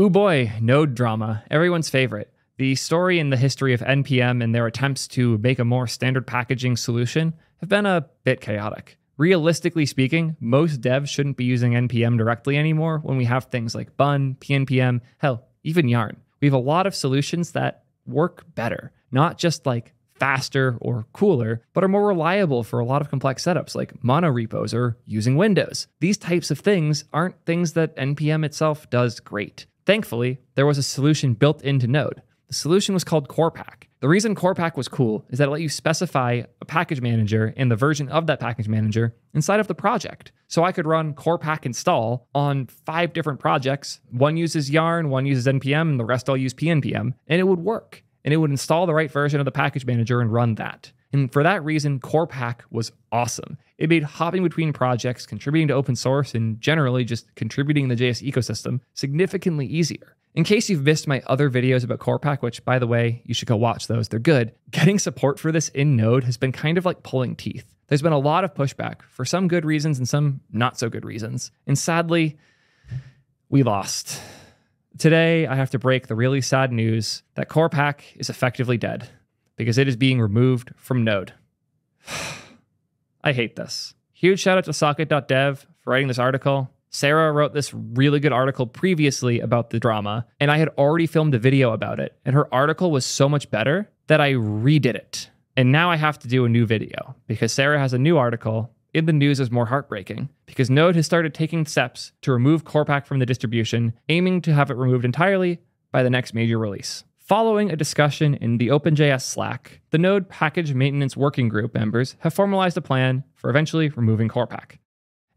Ooh boy, node drama, everyone's favorite. The story and the history of NPM and their attempts to make a more standard packaging solution have been a bit chaotic. Realistically speaking, most devs shouldn't be using NPM directly anymore when we have things like Bun, PNPM, hell, even Yarn. We have a lot of solutions that work better, not just like faster or cooler, but are more reliable for a lot of complex setups like mono repos or using Windows. These types of things aren't things that NPM itself does great. Thankfully, there was a solution built into Node. The solution was called CorePack. The reason CorePack was cool is that it let you specify a package manager and the version of that package manager inside of the project. So I could run CorePack install on five different projects. One uses Yarn, one uses NPM, and the rest all use PNPM, and it would work. And it would install the right version of the package manager and run that. And for that reason, Corepack was awesome. It made hopping between projects, contributing to open source, and generally just contributing the JS ecosystem significantly easier. In case you've missed my other videos about Corepack, which by the way, you should go watch those, they're good, getting support for this in Node has been kind of like pulling teeth. There's been a lot of pushback for some good reasons and some not so good reasons. And sadly, we lost. Today, I have to break the really sad news that Corepack is effectively dead because it is being removed from Node. I hate this. Huge shout out to socket.dev for writing this article. Sarah wrote this really good article previously about the drama, and I had already filmed a video about it. And her article was so much better that I redid it. And now I have to do a new video because Sarah has a new article. In the news is more heartbreaking because Node has started taking steps to remove Corepack from the distribution, aiming to have it removed entirely by the next major release. Following a discussion in the OpenJS Slack, the Node Package Maintenance Working Group members have formalized a plan for eventually removing Corepack.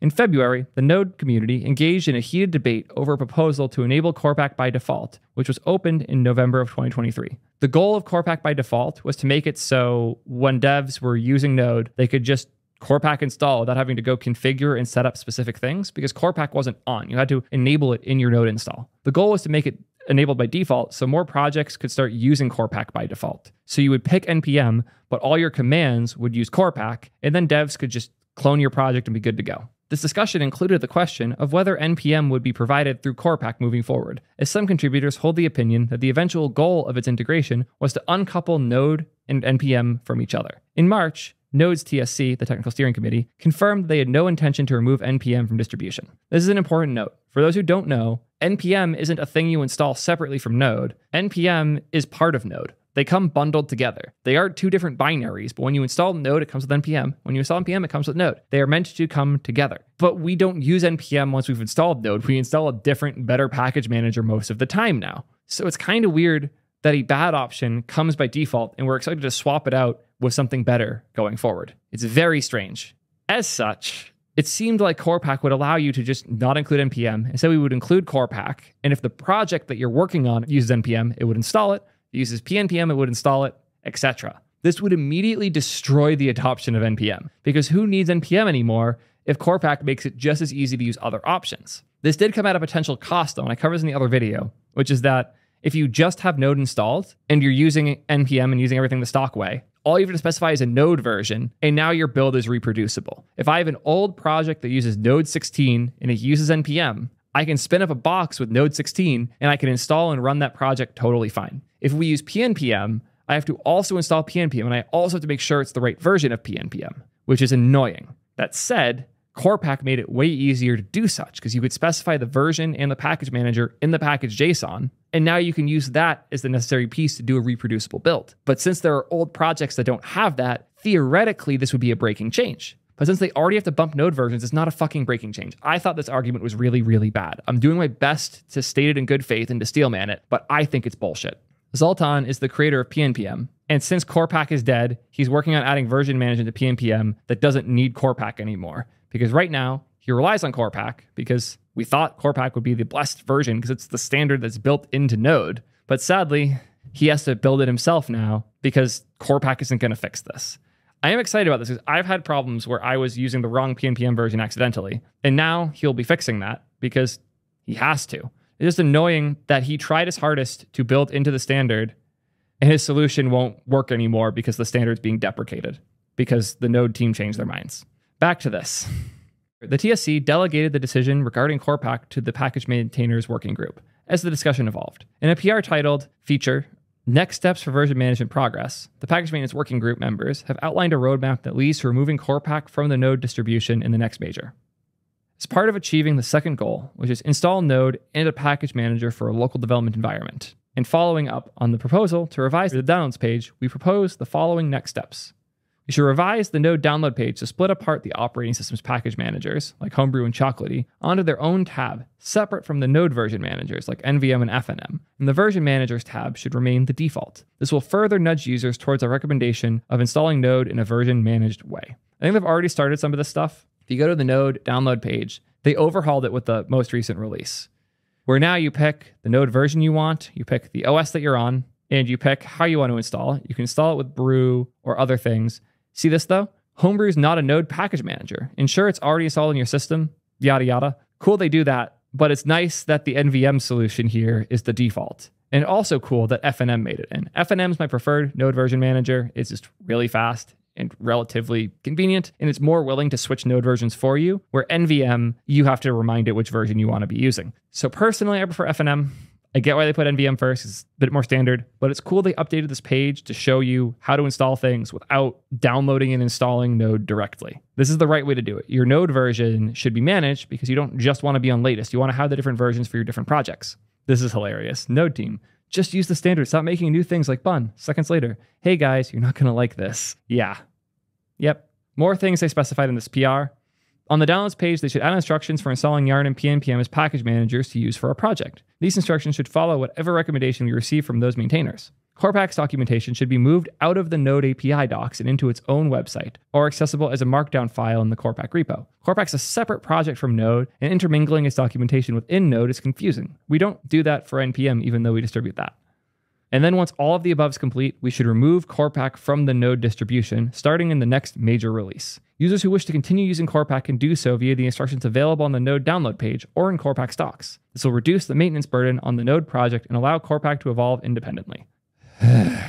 In February, the Node community engaged in a heated debate over a proposal to enable Corepack by default, which was opened in November of 2023. The goal of Corepack by default was to make it so when devs were using Node, they could just Corepack install without having to go configure and set up specific things because Corepack wasn't on. You had to enable it in your Node install. The goal was to make it enabled by default, so more projects could start using CorePack by default. So you would pick NPM, but all your commands would use CorePack, and then devs could just clone your project and be good to go. This discussion included the question of whether NPM would be provided through CorePack moving forward, as some contributors hold the opinion that the eventual goal of its integration was to uncouple Node and NPM from each other. In March, Node's TSC, the Technical Steering Committee, confirmed they had no intention to remove NPM from distribution. This is an important note. For those who don't know, NPM isn't a thing you install separately from Node. NPM is part of Node. They come bundled together. They are two different binaries, but when you install Node, it comes with NPM. When you install NPM, it comes with Node. They are meant to come together. But we don't use NPM once we've installed Node. We install a different, better package manager most of the time now. So it's kind of weird that a bad option comes by default and we're excited to swap it out with something better going forward. It's very strange. As such, it seemed like Corepack would allow you to just not include NPM. Instead, we would include Corepack. And if the project that you're working on uses NPM, it would install it. If it uses PNPM, it would install it, etc. This would immediately destroy the adoption of NPM because who needs NPM anymore if Corepack makes it just as easy to use other options? This did come at a potential cost, though, and I covered this in the other video, which is that if you just have Node installed and you're using NPM and using everything the stock way, all you have to specify is a node version, and now your build is reproducible. If I have an old project that uses Node 16 and it uses NPM, I can spin up a box with Node 16 and I can install and run that project totally fine. If we use PNPM, I have to also install PNPM and I also have to make sure it's the right version of PNPM, which is annoying. That said, Corepack made it way easier to do such because you could specify the version and the package manager in the package JSON, and now you can use that as the necessary piece to do a reproducible build. But since there are old projects that don't have that, theoretically, this would be a breaking change. But since they already have to bump node versions, it's not a fucking breaking change. I thought this argument was really, really bad. I'm doing my best to state it in good faith and to steelman it, but I think it's bullshit. Zoltan is the creator of PNPM, and since CorePack is dead, he's working on adding version management to PNPM that doesn't need CorePack anymore because right now he relies on Corepack because we thought Corepack would be the blessed version because it's the standard that's built into Node. But sadly, he has to build it himself now because Corepack isn't going to fix this. I am excited about this because I've had problems where I was using the wrong PNPM version accidentally, and now he'll be fixing that because he has to. It's just annoying that he tried his hardest to build into the standard, and his solution won't work anymore because the standard's being deprecated because the Node team changed their minds. Back to this. The TSC delegated the decision regarding Corepack to the package maintainers working group, as the discussion evolved. In a PR titled Feature Next Steps for Version Management Progress, the Package Maintenance Working Group members have outlined a roadmap that leads to removing Corepack from the node distribution in the next major. As part of achieving the second goal, which is install Node and a package manager for a local development environment, and following up on the proposal to revise the downloads page, we propose the following next steps. We should revise the Node download page to split apart the operating system's package managers, like Homebrew and Chocolatey, onto their own tab, separate from the Node version managers, like NVM and FNM. And the version managers tab should remain the default. This will further nudge users towards a recommendation of installing Node in a version managed way. I think they've already started some of this stuff, if you go to the Node download page, they overhauled it with the most recent release, where now you pick the Node version you want, you pick the OS that you're on, and you pick how you want to install it. You can install it with Brew or other things. See this though? Homebrew is not a Node package manager. Ensure it's already installed in your system, yada yada. Cool, they do that, but it's nice that the NVM solution here is the default. And also cool that FNM made it in. FNM is my preferred Node version manager. It's just really fast and relatively convenient, and it's more willing to switch node versions for you, where NVM, you have to remind it which version you want to be using. So personally, I prefer FNM. I get why they put NVM first, it's a bit more standard, but it's cool they updated this page to show you how to install things without downloading and installing Node directly. This is the right way to do it. Your Node version should be managed because you don't just want to be on latest, you want to have the different versions for your different projects. This is hilarious. Node team. Just use the standard. Stop making new things like bun. Seconds later, hey guys, you're not going to like this. Yeah. Yep. More things they specified in this PR. On the downloads page, they should add instructions for installing Yarn and PNPM as package managers to use for a project. These instructions should follow whatever recommendation we receive from those maintainers. Corepack's documentation should be moved out of the Node API docs and into its own website, or accessible as a markdown file in the Corepack repo. Corepack's a separate project from Node, and intermingling its documentation within Node is confusing. We don't do that for NPM, even though we distribute that. And then once all of the above is complete, we should remove Corepack from the Node distribution, starting in the next major release. Users who wish to continue using Corepack can do so via the instructions available on the Node download page or in Corepack stocks. This will reduce the maintenance burden on the Node project and allow Corepack to evolve independently. the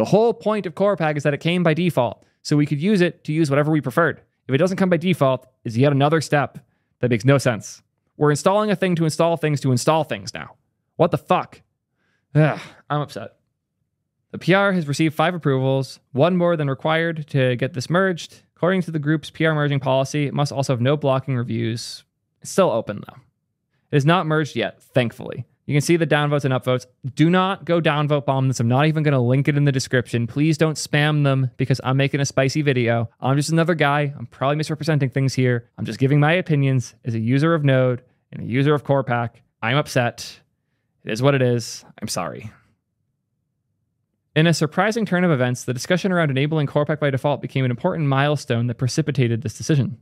whole point of Corepack is that it came by default, so we could use it to use whatever we preferred. If it doesn't come by default, is yet another step that makes no sense. We're installing a thing to install things to install things now. What the fuck? Ugh, I'm upset. The PR has received five approvals, one more than required to get this merged. According to the group's PR merging policy, it must also have no blocking reviews. It's still open though. It is not merged yet, thankfully. You can see the downvotes and upvotes. Do not go downvote bomb this. I'm not even going to link it in the description. Please don't spam them because I'm making a spicy video. I'm just another guy. I'm probably misrepresenting things here. I'm just giving my opinions as a user of Node and a user of Corepack. I'm upset. It is what it is. I'm sorry. In a surprising turn of events, the discussion around enabling Corepack by default became an important milestone that precipitated this decision.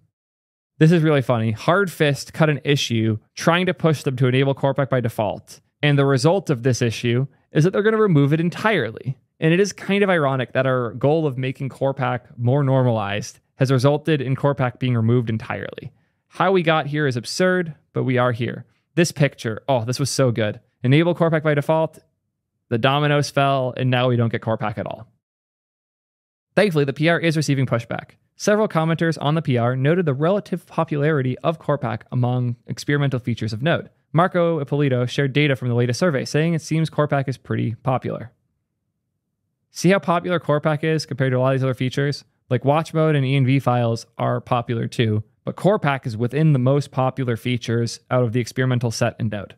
This is really funny. Hardfist cut an issue trying to push them to enable Corepack by default. And the result of this issue is that they're going to remove it entirely. And it is kind of ironic that our goal of making Corepack more normalized has resulted in Corepack being removed entirely. How we got here is absurd, but we are here. This picture, oh, this was so good. Enable Corepack by default, the dominoes fell, and now we don't get Corepack at all. Thankfully, the PR is receiving pushback. Several commenters on the PR noted the relative popularity of Corepack among experimental features of Node. Marco Ippolito shared data from the latest survey, saying it seems Corepack is pretty popular. See how popular Corepack is compared to a lot of these other features? Like watch mode and env files are popular too, but Corepack is within the most popular features out of the experimental set in Node.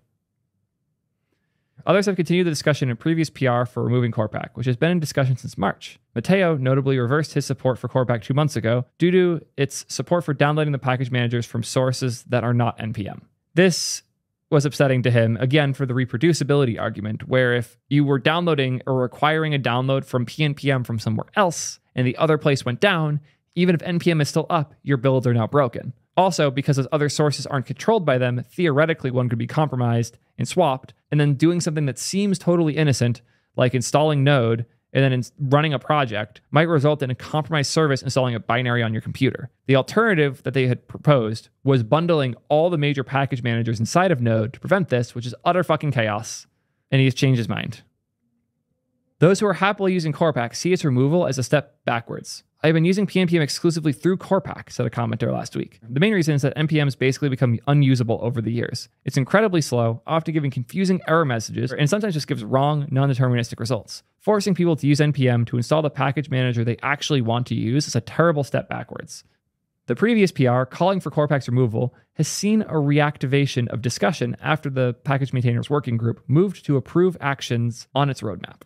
Others have continued the discussion in previous PR for removing Corepack, which has been in discussion since March. Matteo notably reversed his support for Corepack two months ago due to its support for downloading the package managers from sources that are not NPM. This was upsetting to him, again, for the reproducibility argument, where if you were downloading or requiring a download from PNPM from somewhere else and the other place went down, even if NPM is still up, your builds are now broken. Also, because those other sources aren't controlled by them, theoretically one could be compromised and swapped, and then doing something that seems totally innocent, like installing Node and then in running a project, might result in a compromised service installing a binary on your computer. The alternative that they had proposed was bundling all the major package managers inside of Node to prevent this, which is utter fucking chaos. And he has changed his mind. Those who are happily using Corepack see its removal as a step backwards. I've been using PNPM exclusively through Corepack, said a commenter last week. The main reason is that NPM has basically become unusable over the years. It's incredibly slow, often giving confusing error messages, and sometimes just gives wrong, non deterministic results. Forcing people to use NPM to install the package manager they actually want to use is a terrible step backwards. The previous PR, calling for Corepack's removal, has seen a reactivation of discussion after the package maintainers working group moved to approve actions on its roadmap.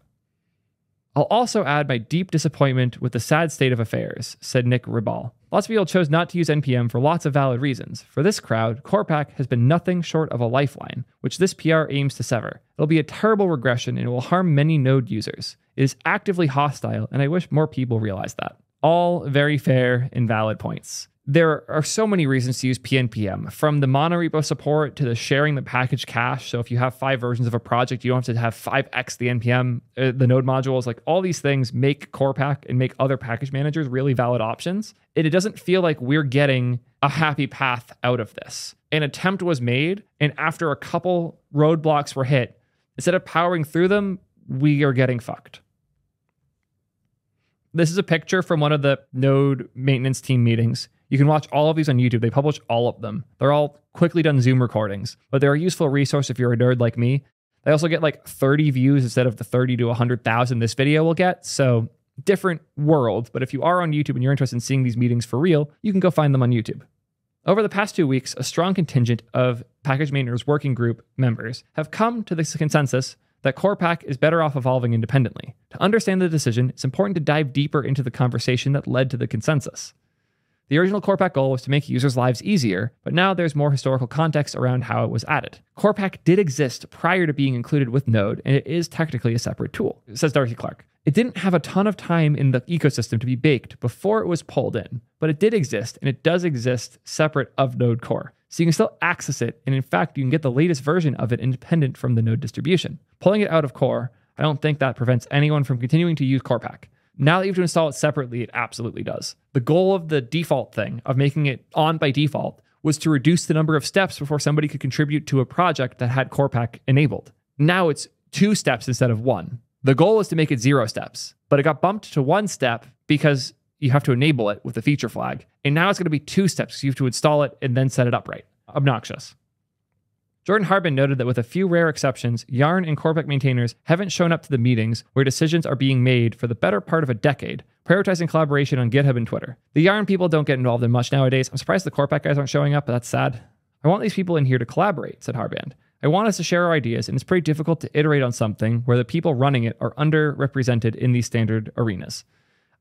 I'll also add my deep disappointment with the sad state of affairs, said Nick Ribal. Lots of people chose not to use NPM for lots of valid reasons. For this crowd, Corepack has been nothing short of a lifeline, which this PR aims to sever. It'll be a terrible regression and it will harm many Node users. It is actively hostile, and I wish more people realized that. All very fair and valid points there are so many reasons to use PNPM, from the monorepo support to the sharing the package cache. So if you have five versions of a project, you don't have to have 5x the NPM, uh, the node modules. Like all these things make Corepack and make other package managers really valid options. And it doesn't feel like we're getting a happy path out of this. An attempt was made, and after a couple roadblocks were hit, instead of powering through them, we are getting fucked. This is a picture from one of the node maintenance team meetings. You can watch all of these on YouTube. They publish all of them. They're all quickly done Zoom recordings, but they're a useful resource if you're a nerd like me. They also get like 30 views instead of the 30 to 100,000 this video will get. So, different world. But if you are on YouTube and you're interested in seeing these meetings for real, you can go find them on YouTube. Over the past two weeks, a strong contingent of Package Maintainers Working Group members have come to this consensus that CorePack is better off evolving independently. To understand the decision, it's important to dive deeper into the conversation that led to the consensus. The original Corepack goal was to make users' lives easier, but now there's more historical context around how it was added. Corepack did exist prior to being included with Node, and it is technically a separate tool, says Darcy Clarke. It didn't have a ton of time in the ecosystem to be baked before it was pulled in, but it did exist, and it does exist separate of Node Core. So you can still access it, and in fact, you can get the latest version of it independent from the Node distribution. Pulling it out of Core, I don't think that prevents anyone from continuing to use Corepack. Now that you have to install it separately, it absolutely does. The goal of the default thing, of making it on by default, was to reduce the number of steps before somebody could contribute to a project that had Corepack enabled. Now it's two steps instead of one. The goal was to make it zero steps, but it got bumped to one step because you have to enable it with the feature flag. And now it's going to be two steps. You have to install it and then set it up right. Obnoxious. Jordan Harband noted that with a few rare exceptions, Yarn and Corepack maintainers haven't shown up to the meetings where decisions are being made for the better part of a decade, prioritizing collaboration on GitHub and Twitter. The Yarn people don't get involved in much nowadays. I'm surprised the Corepack guys aren't showing up, but that's sad. I want these people in here to collaborate, said Harband. I want us to share our ideas, and it's pretty difficult to iterate on something where the people running it are underrepresented in these standard arenas.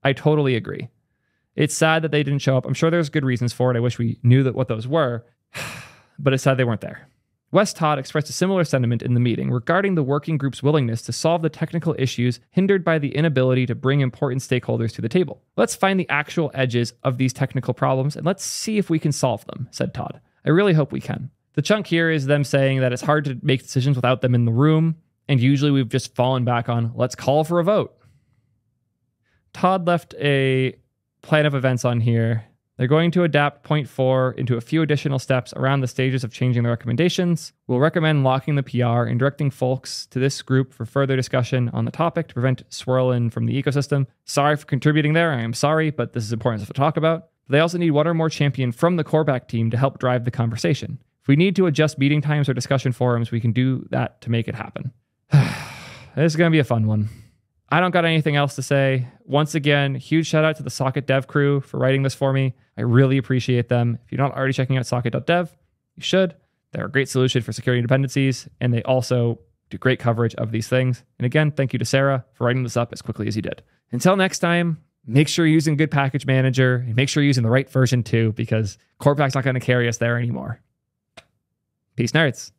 I totally agree. It's sad that they didn't show up. I'm sure there's good reasons for it. I wish we knew that what those were, but it's sad they weren't there. Wes Todd expressed a similar sentiment in the meeting regarding the working group's willingness to solve the technical issues hindered by the inability to bring important stakeholders to the table. Let's find the actual edges of these technical problems and let's see if we can solve them, said Todd. I really hope we can. The chunk here is them saying that it's hard to make decisions without them in the room, and usually we've just fallen back on let's call for a vote. Todd left a plan of events on here they're going to adapt point four into a few additional steps around the stages of changing the recommendations. We'll recommend locking the PR and directing folks to this group for further discussion on the topic to prevent swirling from the ecosystem. Sorry for contributing there. I am sorry, but this is important to talk about. They also need one or more champion from the Corepack team to help drive the conversation. If we need to adjust meeting times or discussion forums, we can do that to make it happen. this is going to be a fun one. I don't got anything else to say. Once again, huge shout out to the Socket dev crew for writing this for me. I really appreciate them. If you're not already checking out socket.dev, you should. They're a great solution for security dependencies, and they also do great coverage of these things. And again, thank you to Sarah for writing this up as quickly as you did. Until next time, make sure you're using good package manager and make sure you're using the right version too, because Corepack's not going to carry us there anymore. Peace, nerds.